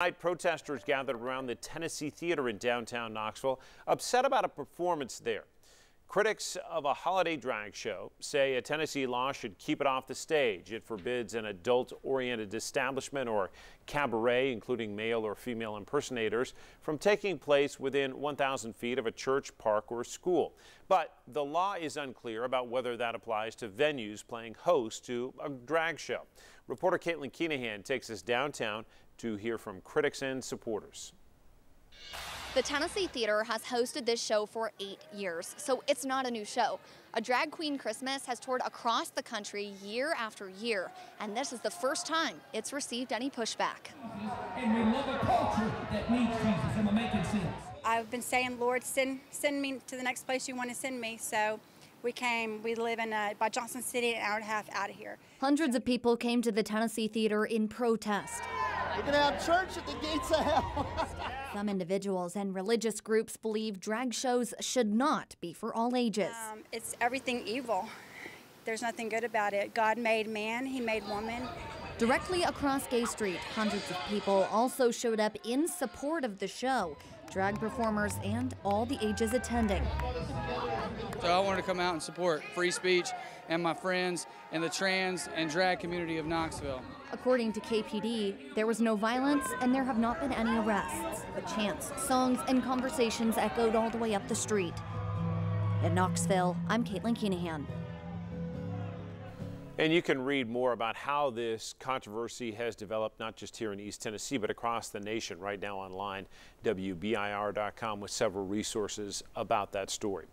Tonight, protesters gathered around the Tennessee Theatre in downtown Knoxville, upset about a performance there. Critics of a holiday drag show say a Tennessee law should keep it off the stage. It forbids an adult-oriented establishment or cabaret, including male or female impersonators, from taking place within 1,000 feet of a church, park, or school. But the law is unclear about whether that applies to venues playing host to a drag show. Reporter Caitlin Keenahan takes us downtown to hear from critics and supporters. The Tennessee Theatre has hosted this show for eight years, so it's not a new show. A Drag Queen Christmas has toured across the country year after year, and this is the first time it's received any pushback. And we love a culture that needs Jesus. Am I making sense? I've been saying, Lord, send send me to the next place you want to send me. So we came, we live in uh, by Johnson City, an hour and a half out of here. Hundreds of people came to the Tennessee Theatre in protest. We're going to have church at the gates of hell. Some individuals and religious groups believe drag shows should not be for all ages. Um, it's everything evil. There's nothing good about it. God made man, he made woman. Directly across Gay Street, hundreds of people also showed up in support of the show. Drag performers and all the ages attending. So I wanted to come out and support free speech and my friends and the trans and drag community of Knoxville. According to KPD, there was no violence and there have not been any arrests. But chants, songs, and conversations echoed all the way up the street. In Knoxville, I'm Caitlin Keenahan. And you can read more about how this controversy has developed, not just here in East Tennessee, but across the nation right now online, WBIR.com, with several resources about that story.